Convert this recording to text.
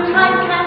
tight, tight.